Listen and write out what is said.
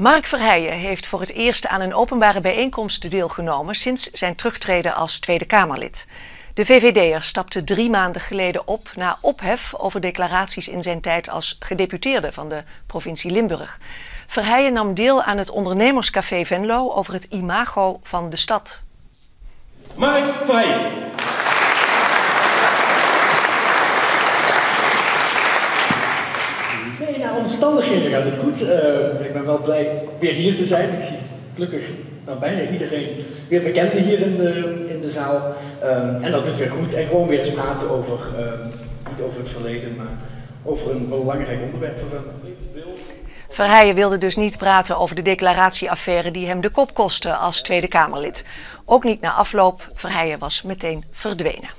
Mark Verheijen heeft voor het eerst aan een openbare bijeenkomst deelgenomen sinds zijn terugtreden als Tweede Kamerlid. De VVD'er stapte drie maanden geleden op na ophef over declaraties in zijn tijd als gedeputeerde van de provincie Limburg. Verheijen nam deel aan het ondernemerscafé Venlo over het imago van de stad. Mark Verheijen. Nee, naar omstandigheden gaat het goed. Uh, ik ben wel blij weer hier te zijn. Ik zie gelukkig nou, bijna iedereen weer bekende hier in de, in de zaal. Uh, en dat doet weer goed. En gewoon weer eens praten over, uh, niet over het verleden, maar over een belangrijk onderwerp voor Verheijen wilde dus niet praten over de declaratieaffaire die hem de kop kostte als Tweede Kamerlid. Ook niet na afloop. Verheijen was meteen verdwenen.